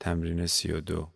تمرین 32